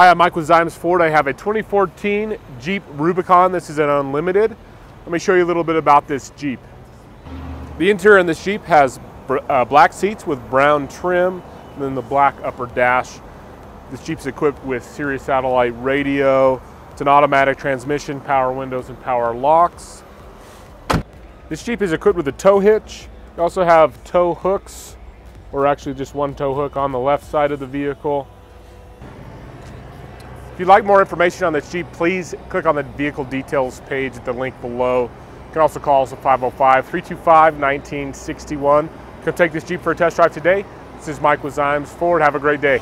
Hi, I'm with Ziems Ford. I have a 2014 Jeep Rubicon. This is an unlimited. Let me show you a little bit about this Jeep. The interior in this Jeep has uh, black seats with brown trim, and then the black upper dash. This Jeep's equipped with Sirius satellite radio. It's an automatic transmission, power windows, and power locks. This Jeep is equipped with a tow hitch. You also have tow hooks, or actually just one tow hook on the left side of the vehicle. If you'd like more information on this Jeep, please click on the vehicle details page at the link below. You can also call us at 505-325-1961. Come take this Jeep for a test drive today. This is Mike with Ziems Ford. Have a great day.